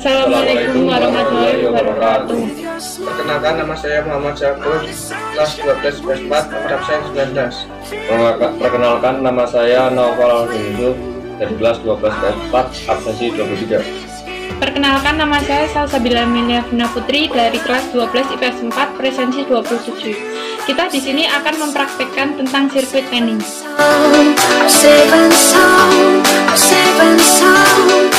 Assalamualaikum warahmatullahi wabarakatuh. Perkenalkan nama saya Muhammad Syafur, kelas 12 IPS 4, nomor absen 19. Perkenalkan nama saya Naufal Hindu dari kelas 12 IPS 4, absensi 23. Perkenalkan nama saya Salsabila Vina Putri dari kelas 12 IPS 4, presensi 27. Kita di sini akan mempraktekkan tentang sirkuit training. Seven sound, seven sound,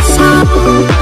Stop.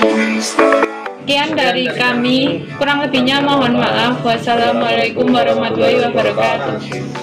Sekian dari kami, kurang lebihnya mohon maaf. Wassalamualaikum warahmatullahi wabarakatuh.